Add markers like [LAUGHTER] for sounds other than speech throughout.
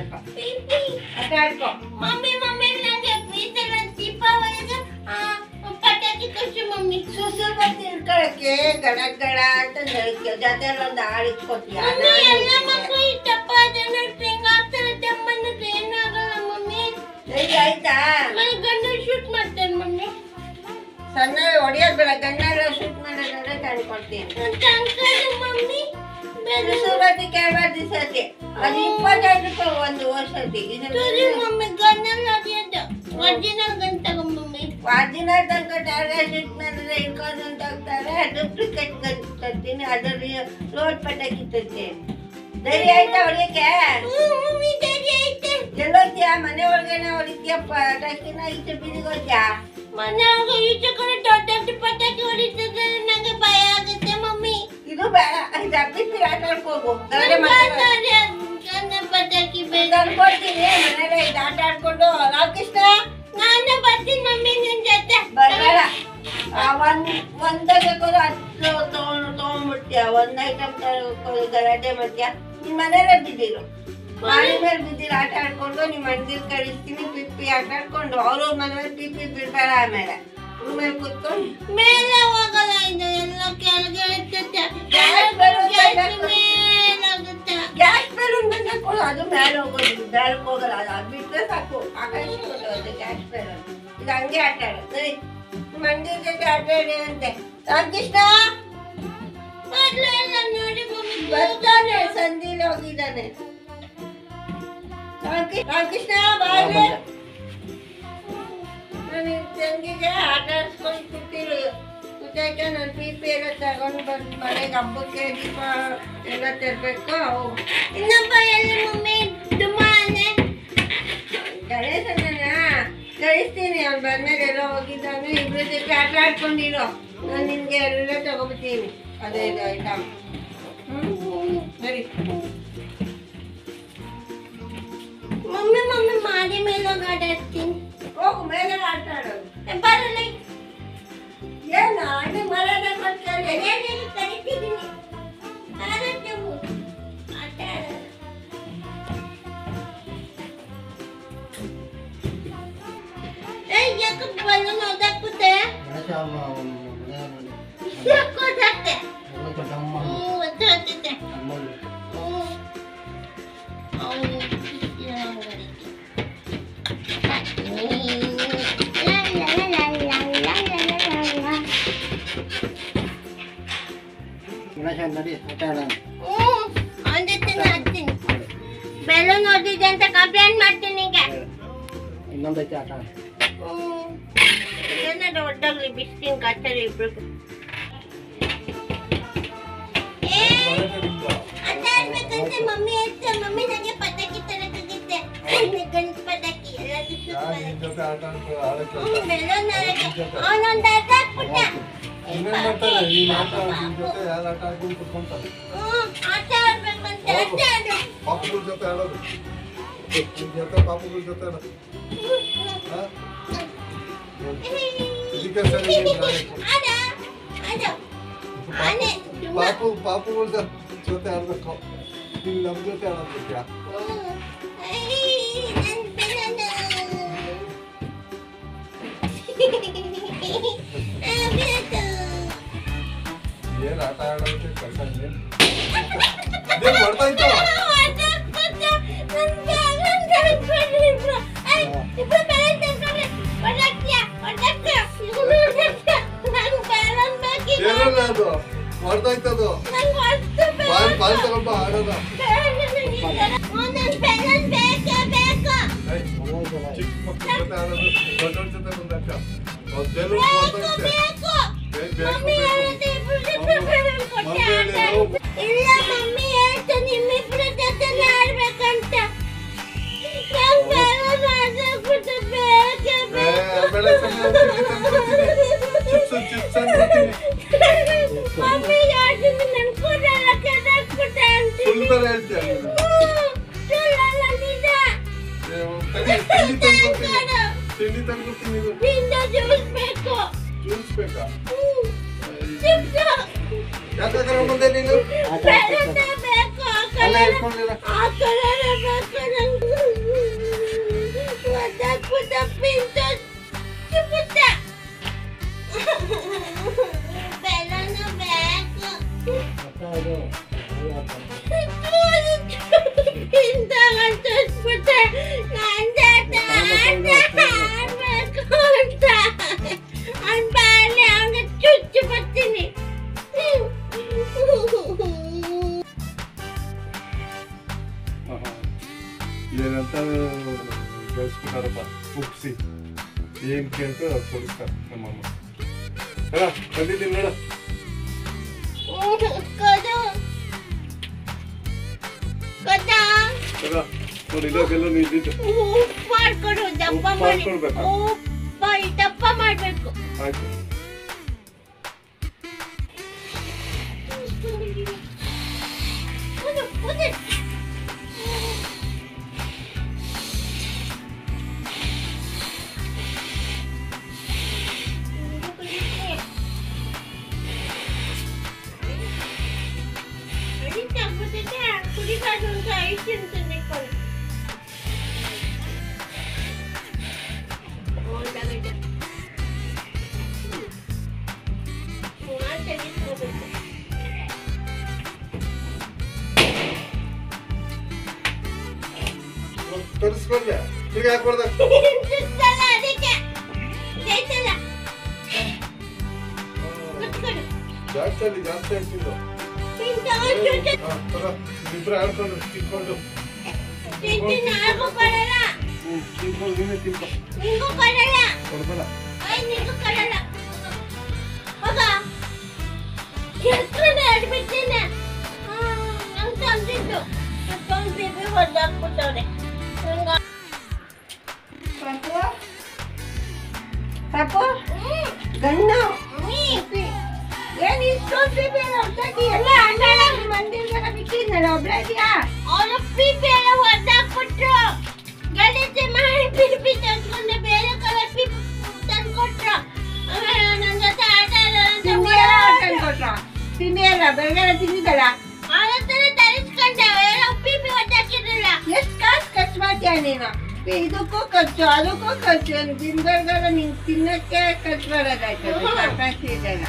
ಹೋಗ್ತಿದ್ದೆ ಅಪ್ಪ ಆಟ ಆಡ್ಕೊ ಮಮ್ಮಿ ಮಮ್ಮಿ ನಂಗೆ ಈ ಸಲ ದೀಪಾವಳಿಗೆ ಆ, ಪಟಾಕಿ ಕಳ್ಸು ಮಮ್ಮಿ ಸುಸುಲ್ ಬಂದು ತಿಳ್ಕೊಳಕ್ಕೆ ಗಡ ಗಡ ಅಂತ ನಡಕ್ಕೆ ಜೊತೆ ಒಂದು ಹಾಳು ಇಟ್ಕೊತೀಯ ಮಮ್ಮಿ ಎಲ್ಲ ಮಕ್ಕಳು ಇಷ್ಟಪ್ಪ ಅದನ್ನ ಹೆಂಗ್ ಆಗ್ತಾರೆ ತಮ್ಮನ್ನ ಏನಾಗಲ್ಲ ಮಮ್ಮಿ ಸರಿ ಆಯ್ತಾ ಮನೆ ಗಂಡ ಶೂಟ್ ಮಾಡ್ತೇನೆ ಮಮ್ಮಿ ಸಣ್ಣ ಹೊಡಿಯೋದ್ ಬೇಡ ಗಂಡ ಶೂಟ್ ಮಾಡೋದ್ರೆ ತಂದ್ಕೊಡ್ತೀನಿ ಅಂತ ಅಂಕಲ್ ಮಮ್ಮಿ ಬೇರೆ ಸುಸುಲ್ ಕೇಳಬಾರ್ದು ಸತಿ ಅದು ಇಪ್ಪತ್ತೈದು ರೂಪಾಯಿ ಒಂದು ವರ್ಷದಿ ಸರಿ ಮಮ್ಮಿ ಗಂಡಲ್ಲ ಅದಿಯದು ಒರಿಜಿನಲ್ ಗಂಡ ತಗೋ ಮಮ್ಮಿ ವಾದಿನ ತನಕ ಟ್ಯಾಬ್ಲೆಟ್ ಶೂಟ್ ಮಾಡಿದ್ರೆ ಇಟ್ಕೊಂಡು ಅಂತ ಹೋಗ್ತಾರೆ ಡೂಪ್ಲಿಕೇಟ್ ತರ್ತೀನಿ ಅದರಲ್ಲಿ ಲೋಡ್ ಪಟಾಕಿ ತರ್ತೀನಿ ಧೈರ್ಯ ಆಯ್ತಾ ಹೊಡಿಯಕ್ಕೆ ಹ್ಮ್, ಮಮ್ಮಿ ಸರಿ ಐತೆ ಎಲ್ಲೋದ್ಯಾ ಮನೆ ಒಳಗಡೆ ಹೊಡಿತೀಯ ಪಟಾಕಿನ ಈಚೆ ಬೀದಿಗೆ ಹೋಗ್ಯಾ ಮನೆಯಾಗ ಈಚೆ ಕಡೆ ದೊಡ್ಡ ದೊಡ್ಡ ಪಟಾಕಿ ಹೊಡಿತಿದ್ರೆ ನಂಗೆ ಭಯ ಆಗುತ್ತೆ ಮಮ್ಮಿ ಇದು ಬೇಡ ಇದು ಅಪ್ಪಿಸಿ ಆಟ ಆಡ್ಕೋಗು ಗಲಾಟೆ ಮಾಡ್ಬೇಡ. ಗಂಡ ಪಟಾಕಿ ಬೇಡ ತಂದ್ಕೊಡ್ತೀನಿ ಮನೇಲೆ ಆಟ ಆಡ್ಕೊಂಡು. ರಾಮಕೃಷ್ಣ ನಾನು ಬರ್ತೀನಿ ಮಮ್ಮಿ ನಿನ್ ಜೊತೆ. ಬರ್ಬೇಡ. ಒಂದ್ ಒಂದಾಗ ಹತ್ತು ತಗೊಂಡ್ ತಗೊಂಡ್ಬಿಡ್ತೀಯ? ಒಂದ್ ಐಟಮ್ ಗಲಾಟೆ ಮಾಡ್ತೀಯ? ನಿಮ್ ಮನೇಲೆ ಬಿದ್ದಿರು. ಮಾಡಿ ಮೇಲೆ ಬಿದ್ದಿರು ಆಟ ಆಡ್ಕೊಂಡು ನಿಮ್ಮ ಮಂದಿರ್ ಕಳಿಸ್ತೀನಿ ಪಿಪ್ಪಿ ಆಟ ಆಡ್ಕೊಂಡು. ಅವ್ರ ಪಿಪ್ಪಿ ಬಿಡ್ಬೇಡ ಆಮೇಲೆ. ರೂಮಲ್ಲಿ ಕೂತ್ಕೊಂಡು ಮೇಲೆ ಹೋಗಲ್ಲ ಇದು ಎಲ್ಲ ಕೆಳಗೆ ಇರ್ತೈತೆ. ಅದು ಮೇಲೆ ಹೋಗೋದು ಬೆಳಕ್ ಹೋಗಲ್ಲ ಅದು ಅದು ಬಿಟ್ರೆ ಸಾಕು ಆಕಾಶ ಕೊಟ್ಟೋದು ಗ್ಯಾಸ್ ಬೆಲೂನ್ ಇದು ಹಂಗೆ ಆಟ ಆಡೋದು ಸರಿ ಮಂದಿರ ಜೊತೆ ಆಟ ಆಡಿ ಅಂತೆ ರಾಮಕೃಷ್ಣ ಮೊದ್ಲು ಎಲ್ಲ ನೋಡಿ ಮಮ್ಮಿ ಬರ್ತಾನೆ ಸಂಧಿಲಿ ಹೋಗಿದ್ದಾನೆ ರಾಮಕೃಷ್ಣ ರಾಮಕೃಷ್ಣ ಬಾಯ್ಲೆ ನಾನು ತಂಗಿಗೆ ಆಟ ಆಡ್ಸ್ಕೊಂಡು ಕೂತಿರು ಕೂತಕ್ಕೆ ನಾನು ಪಿ ಪಿ ಎಲ್ಲ ತಗೊಂಡು ಬಂದು ಮನೆಗೆ ಹಬ್ಬಕ್ಕೆ ದೀಪ ಎಲ್ಲ ತರಬೇಕು. ಇನ್ನೊಬ್ಬ ಎಲ್ಲಿ ಮಮ್ಮಿ ತುಂಬಾನೆ ಗಣೇಶನ ಕಳಿಸ್ತೀನಿ. ಅವ್ನು ಬಂದ್ಮೇಲೆ ಎಲ್ಲ ಹೋಗಿದ್ದಾನೆ. ಇಬ್ಬರ ಜೊತೆ ಆಟ ಆಡ್ಕೊಂಡಿರೋ. ನಾನು ನಿಮಗೆ ಎಲ್ಲ ತಗೋಬಿಡ್ತೀನಿ ಅದೇ ಇದು ಹ್ಞೂ ಸರಿ. ಮಮ್ಮಿ ಮಮ್ಮಿ ಮಾಡಿ ಮೇಲೆ ಬೆಲೂನ್ ಓದಿದೆ ಅಂತ ಕಂಪ್ಲೇಂಟ್ ಮಾಡ್ತೀನಿ ಈಗ ಇನ್ನೊಂದೈತೆ ಆಟ ಏನಾದ್ರು ಒಟ್ಟಾಗ್ಲಿ ಬಿಸ್ತೀನಿ ಕಚ್ಚರಿ ಇಬ್ರಿಗೂ ಏ, ಆಟ ಆಡ್ಬೇಕಂತೆ ಮಮ್ಮಿ ಹೇಳ್ತಾ ಮಮ್ಮಿ ನನಗೆ ಪಟಾಕಿ ತರಕಾಗಿದ್ದೆ ಗಂಡ ಪಟಾಕಿ इनमें मत रही नाम का जो के यार आटा गुण को कौन सा आटा में मन जाते हैं पापू को जाता है ना जाता पापू को जाता है ना? हाँ? इसके साथ में आजा आजा आने पापू पापू को जाते हैं ना तो को दिन लग जाते हैं ना तो क्या? Hehehehe [LAUGHS] [LAUGHS] ಏನ್ ಆಟ ಆಡೋದಕ್ಕೆ ಕೆಲಸ ಏನ್ ಇದೇನ್ ಹೊಡ್ತಾಯ್ತು ಏನಲ್ಲ ಅದು ಹೊಡ್ತಾಯ್ತದು ಬಾಲ್ ಬಾಲ್ ತಗೊಂಬ ಆಡೋದ ಏಯ್, ಚಿಕ್ಕ ಮಕ್ಳ ಜೊತೆ ಆಡೋದು ದೊಡ್ಡವ್ರ ಜೊತೆ ಬಂದಾಕ ಮೊದಲು ಹೊಡ್ತೈತೆ ಏಯ್, ಬೇಕು ಬೇಕು ಇಲ್ಲ ಮಮ್ಮಿ ಹೇಳ್ತು ನಿಮ್ಮಿಬ್ರ ಜೊತೆ ಆಡ್ಬೇಕಂತ ಮಮ್ಮಿ ಜ್ಯೂಸ್ ಬೇಕಾ? ಹ್ಮ್, ಚಿಪ್ಸು ಯಾಕೆ ಬಂದೆ ನೀನು ಆಟ ಬೇರೆ ಹಾಕೊಂಡಿಲ್ಲ ಆ ಕಲರ್ ಏನ್ ಕೇಳ್ತೋ ಅದು ಕೊಡಿಸ್ತಾರೆ ನಮ್ಮಮ್ಮ ಅಲ್ಲ ಬಂದಿದ್ದೀನಿ ನೋಡ ಕೊಡು ಕೊಡ ತಗೋ ನೋಡಿ ಇಲ್ಲೋಗೆಲ್ಲ ನಿಂತಿತ್ತು ಉಪ್ಪು ಮಾಡ್ಕೊಡು ದಪ್ಪ ಉಪ್ಪು ಮಾಡಿ ಮಾಡ್ಕೊಡ್ಬೇಕಾ? ಉಪ್ಪ ದಪ್ಪ ಮಾಡ್ಬೇಕು ಆಯ್ತು ತೆಗೆದುಕೊಳ್ಬೇಕು ತರಿಸ್ಕೊಂಡೆ ತಿರ್ಗಿ ಜಾಸ್ತಿ ಅಲ್ಲಿ ಜಾಸ್ತಿ ಆಗ್ತಿದ್ದು ಇಬ್ರು ಆಡ್ಕೊಂಡು ತಿಕ್ಕೊಂಡು. ತಿನ್ಕೊಂಡು ನೀನೇ Kenapa? Hmm. Ganau. Hmm. Ya ni susu pun orang tadi. Alah, alah. Mandi dia kami kena. Belah dia. Orang pipi. ಎಲ್ಲ ಬೆಳಗ್ಗೆ ತಿಂದಿದ್ದಲ್ಲ ಹತ್ರ ತರಿಸ್ಕೊಂಡೆ ಎಲ್ಲ ಪಿಪಿ ಹೊಡ್ದಾಕಿರಲಿಲ್ಲ ಎಷ್ಟು ಕಾಸು ಖರ್ಚು ಮಾಡ್ತೀಯ ನೀನು? ಇದಕ್ಕೂ ಖರ್ಚು ಅದಕ್ಕೂ ಖರ್ಚು. ದಿನದಾಗ ನೀನ್ ತಿನ್ನಕ್ಕೆ ಖರ್ಚು ಮಾಡೋದಾಯ್ತದೆ ಕಾಸು ಇದೆಲ್ಲ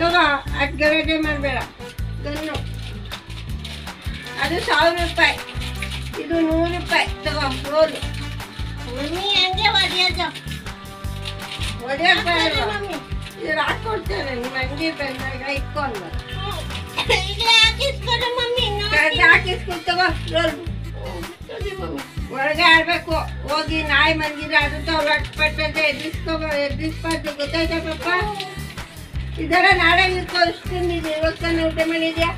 ತಗೋ ಅಷ್ಟು ಗಲಾಟೆ ಮಾಡಬೇಡ. ಗನ್ನು ಅದು ಸಾವಿರ ರೂಪಾಯಿ. ಇದು ನೂರು ರೂಪಾಯಿ. ತಗೋ ರೋಲು ಮಮ್ಮಿ ಹಂಗೆ ಒಡೆಯೋದು ಮಮ್ಮಿ. ಇದು ಹಾಕೊಡ್ತೇನೆ ನಿಮ್ಮ ಅಂಗಡಿ ಬಂದಾಗ ಇಟ್ಕೊಂಡು. ಈಗ ಹಾಕಿಸ್ಕೊಡು ಮಮ್ಮಿ ನೋಡಿ. ಕಡ್ಲೆ ಹಾಕಿಸ್ಕೊಂಡು ತಗೋ ರೋಲ್ ಸರಿ ಮಮ್ಮಿ. ಒಳಗೆ ಆಡ್ಬೇಕು ಹೋಗಿ ನಾಯಿ ಮಂದಿರ ಅದು ಹೊರಟ್ಪಟ್ಟಂತೆ ಎದ್ರಿಸ್ಕೊ ಎದ್ರಿಸ್ಬಾರ್ದು ಗೊತ್ತಾಯ್ತಾ ಪಪ್ಪ ಇದರ ನಾಳೆ ಇಟ್ಕೊ ಇಷ್ಟು ತಿಂದಿದ್ದೆ ಇವಾಗ ತಾನೇ ಊಟ ಮಾಡಿದ್ಯಾ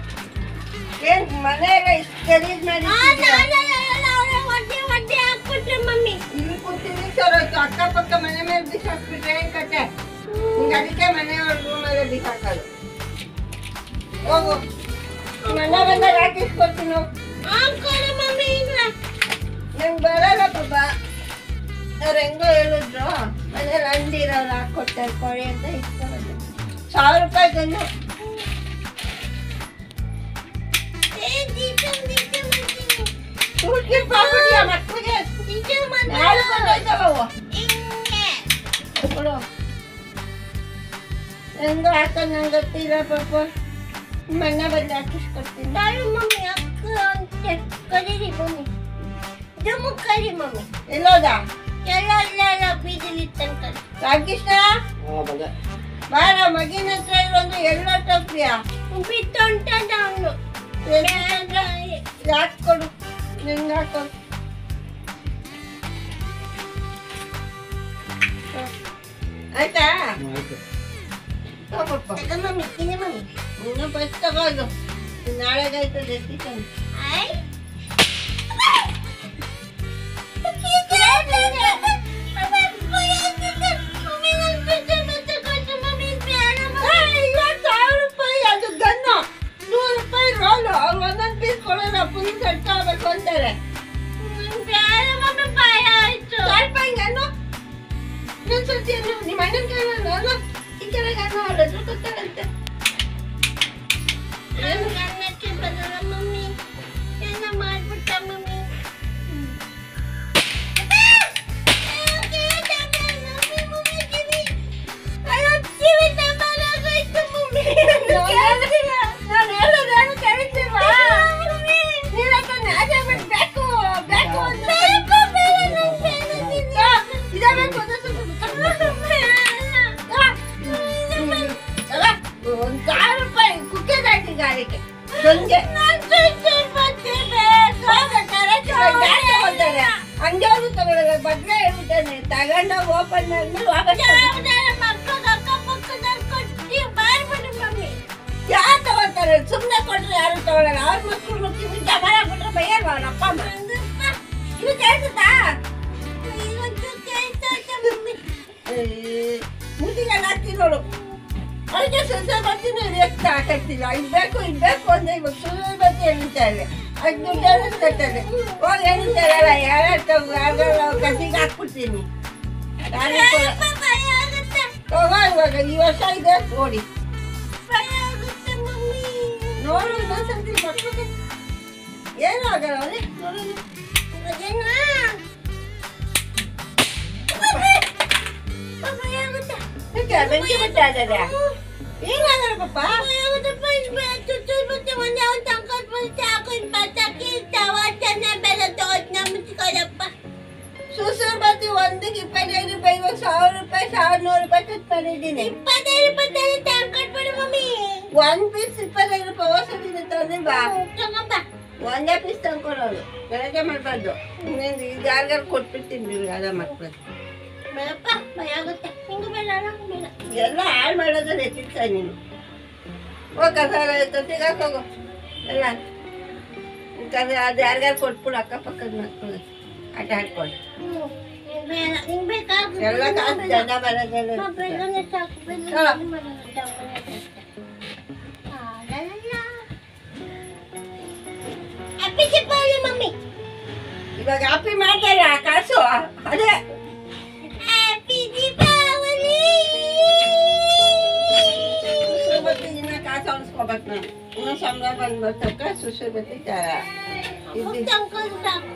ಏನ್ ಮನೆ ಎಲ್ಲ ಇಷ್ಟು ಗಲೀಜ್ ಆ, ಮಾಡಿದ್ಯಾ ನಾನು ಎಲ್ಲ ಅವ್ರ ಹೊಟ್ಟೆ ಹೊಟ್ಟೆ ಹಾಕ್ಬಿಟ್ರು ಮಮ್ಮಿ ಇಲ್ಲಿ ಕೂತೀನಿ ಸರೋಯ್ತು ಅಕ್ಕಪಕ್ಕ ಮನೆ ಮೇಲೆ ಬಿಸಾಕ್ಬಿಟ್ರೆ ಏನ್ ಕತೆ ಹಿಂಗ್ ಅದಕ್ಕೆ ಮನೆಯವ್ರ Oo. Nalaman na natin ko sino. Ang kala mamina. Nang barala pa ba? Arengo elo dro. Manalandi raw na ako ter kuryente ito. Sahur pa ganyan. Eh, dito, dito, dito. Tulkit pa ako niya, matulkit. Dito, matulkit. Nalo ko na ito ako. Inge. Ano? Nandata nang gatila pa po. Мене валятушка пила. Дай мамі, як карі mummy. Йдемо карі мамಿ. Ілода. ಎಲ್ಲ ಎಲ್ಲ ಬೀದಿಲಿ ತನಕ ರಾಕೇಶ? ಬಾರ ಮಗಿನ ಹತ್ರ ಇರೋದು ಎಲ್ಲ ತಪ್ಪಿಯ? ಬಿತ್ತು ಉಂಟದ ಅವನು ಹಾಕೊಡು ನಿಂಗೆ ಹಾಕೊಡು ಆಯ್ತಾ? ತಗೊಪ್ಪ mummy mummy. una pesta gallo. Nada que te decís. ಕೊಟ್ಟು ಮಾಡ್ಬಿಡು ಮಮ್ಮಿ. ಯಾರು ತಗೊಳ್ತಾರೆ ಸುಮ್ಮನೆ ಕೊಟ್ರೆ ಯಾರು ತಗೊಳ್ಳಲ್ಲ ಅವ್ರ ಮಕ್ಕಳು ಮಕ್ಕಳು ಜಮಾನ ಕೊಟ್ರೆ ಬೈಯಲ್ವ ಅವ್ರ ಅಪ್ಪ ಅಮ್ಮ ಇವು ಕೇಳ್ತದಾ ಇವತ್ತು ಕೆಲ್ಸ ಐತೆ ಮಮ್ಮಿ. ಮುಟ್ಟಿಗೆಲ್ಲ ಹಾಕ್ತೀನಿ ನೋಡು ಅದಕ್ಕೆ ಸೊಸೆ ಬರ್ತೀನಿ ಎಷ್ಟು ಹಾಕತ್ತಿಲ್ಲ ಇದು ಬೇಕು ಇದು ಬೇಕು ಅಂದ್ರೆ ಇವಾಗ ಸುಳ್ಳು ಬತ್ತಿ ಎಣಿತಾರೆ ಅದು ದುಡ್ಡು ಎಣಿಸ್ಕೊತಾರೆ ಹೋಗಿ ಎಣಿತಾರಲ್ಲ ಯಾರು ತಗೋ ಯಾರಿಗಾರ ಕಸಿಗೆ ಹಾಕ್ಬಿಡ್ತೀನಿ ಯಾರಿಗೂ ಕೊಡ- ಸ್ವಲ್ಪ ಭಯ ಆಗುತ್ತೆ. ತಗೋ ಇವಾಗ ಈ ವರ್ಷ ಇದೆ ನೋಡಿ ಭಯ ಆಗುತ್ತೆ ಮಮ್ಮಿ. ನೋಡು ಇನ್ನೊಂದ್ಸತಿ ಮಕ್ಳಿಗೆ ಏನು ಆಗಲ್ಲ ಅವ್ರೆ ನೋಡು ಅದೇನಾ? ಮಮ್ಮಿ. ಭಯ ಆಗುತ್ತೆ. ಯಾಕೆ ಬೆಂಕಿ ಬಿಡ್ತಾ ಇದ್ದಾರೆ ಏನಾಗಲ್ಲ ಪಪ್ಪ ಭಯ ಆಗುತ್ತಪ್ಪ. ಇದು ಬೇರೆ ತುತ್ತು ಮತ್ತೆ ಒಂದ್ ಯಾವ ಸಂಕಲ್ಪ ಬರುತ್ತೆ. ಹಾಕೊಂಡ್ ಪಟಾಕಿ ಇರ್ತಾವ. ಚೆನ್ನಾಗ್ ಬೆಳೆದು ಅದ್ನ ಮುಚ್ಕೊಳ್ಳಪ್ಪ. ಸುಸೂರ್ ಬತ್ತಿ ಒಂದಕ್ಕೆ ಇಪ್ಪತ್ತೈದು ರೂಪಾಯಿ ಇವಾಗ ಸಾವಿರ ರೂಪಾಯಿ ಸಾವಿರ ನೂರು ರೂಪಾಯಿ ತುತ್ತು ಮಾಡಿದ್ದೀನಿ ಇಪ್ಪತ್ತೈದು ಇಪ್ಪತ್ತೈದು ತಗೊಂಡ್ ಬಿಡು ಮಮ್ಮಿ. ಒಂದ್ ಪೀಸ್ ಇಪ್ಪತ್ತೈದು ರೂಪಾಯಿ ಹೊಸದಿದೆ ತಂದಿಲ್ವಾ ತಗೊಂಬ. ಒಂದೇ ಪೀಸ್ ತಂದ್ಕೊಡೋದು ಬೆಳಗ್ಗೆ ಮಾಡಬಾರ್ದು ಇನ್ನೇನು ಇದು ಯಾರಿಗಾರು ಕೊಟ್ಬಿಡ್ತೀನಿ ಅದ ಮಕ್ಳು ಬೇಡಪ್ಪ, ಭಯ ಆಗುತ್ತೆ. ಹಿಂಗ್ ಬೇಡ, ಹಂಗ್ ಬೇಡ. ಎಲ್ಲ ಹಾಳು ಮಾಡೋದು ನೆಚ್ಚಿತ್ತ ನೀನು ಹೋಗ ತೊಟ್ಟಿಗೆ ಹಾಕೋಗು ಎಲ್ಲ ಕದ ಅದು ಯಾರಿಗಾರು ಕೊಟ್ಬಿಡು ಅಕ್ಕಪಕ್ಕದ ಮಕ್ಕಳು ಆಟ ಆಡ್ಕೊಂಡು ಹ್ಮ್. ಹಿಂಗ್ ಬೇಡ, ಹಿಂಗ್ ಬೇಕಾಗುತ್ತೆ. ಎಲ್ಲ ಕಾಸು ಜನ ಬರೋದೆಲ್ಲ ಅಮ್ಮ, ಬೆಲ್ಲನೇ ಸಾಕು, ಬೆಲ್ಲನೇ ಚಲೋ. ಮನೆಗೆ ತಗೊಂಡೆ. ಆ, ಲಾ, ಲಾ, ಲಾ. Happy Diwali, ಮಮ್ಮಿ ಇವಾಗ ಹ್ಯಾಪಿ ಮಾಡ್ತಾರೆ ಆ ಕಾಸು ಅದೇ Ini sanggaran bertekah susu bertekah. Ini sanggaran bertekah.